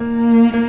Música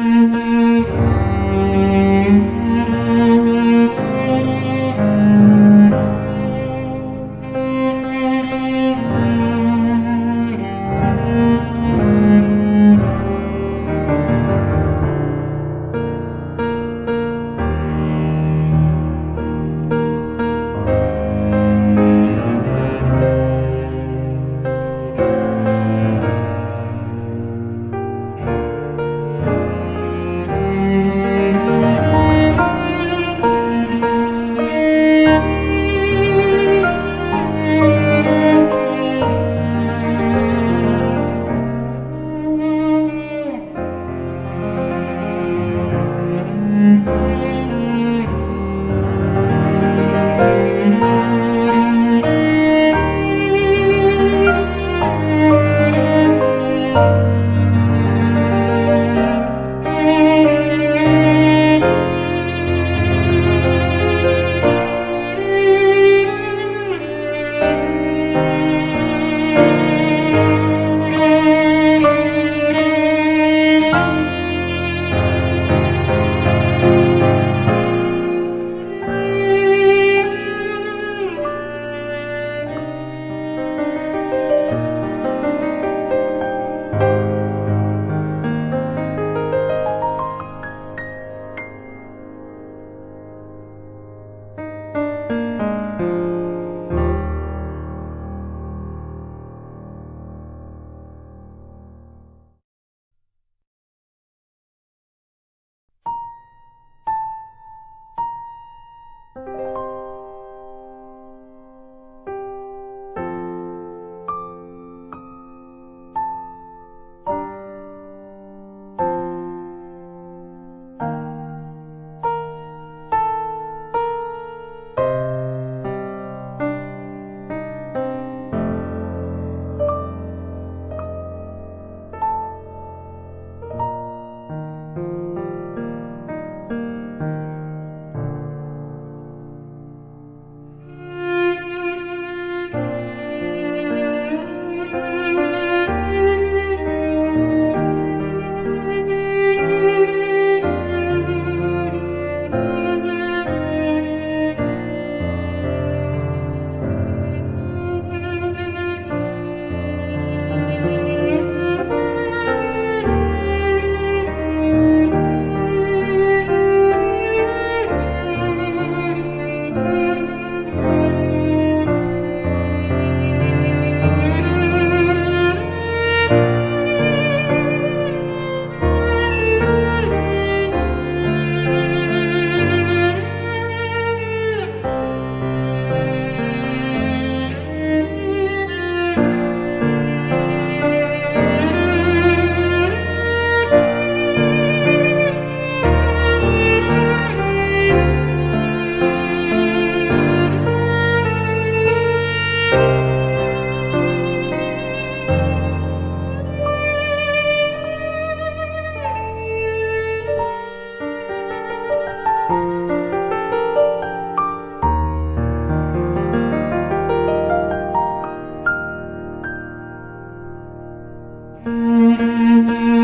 Música